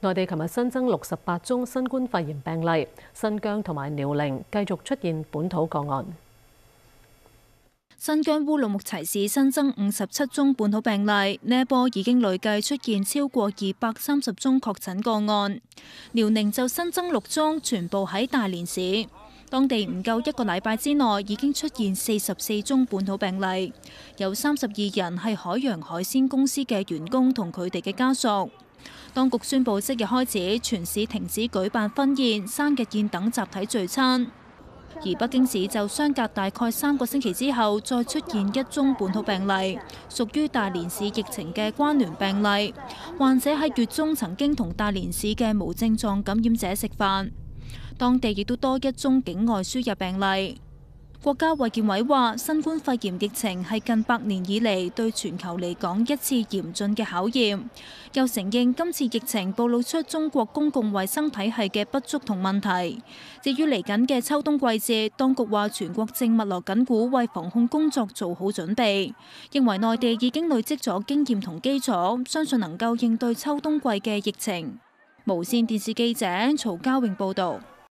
內地琴日新增六十八宗新冠肺炎病例，新疆同埋遼寧繼續出現本土個案。新疆烏魯木齊市新增五十七宗本土病例，呢一波已經累計出現超過二百三十宗確診個案。遼寧就新增六宗，全部喺大連市。當地唔夠一個禮拜之內已經出現四十四宗本土病例，有三十二人係海洋海鮮公司嘅員工同佢哋嘅家屬。當局宣布即日開始全市停止舉辦婚宴、生日宴等集體聚餐。而北京市就相隔大概三個星期之後，再出現一宗本土病例，屬於大連市疫情嘅關聯病例。患者喺月中曾經同大連市嘅無症狀感染者食飯，當地亦都多一宗境外輸入病例。國家衛健委話，新冠肺炎疫情係近百年以嚟對全球嚟講一次嚴峻嘅考驗，又承認今次疫情暴露出中國公共衛生體系嘅不足同問題。至於嚟緊嘅秋冬季節，當局話全國正密鑼緊鼓為防控工作做好準備，認為內地已經累積咗經驗同基礎，相信能夠應對秋冬季嘅疫情。無線電視記者曹家穎報道。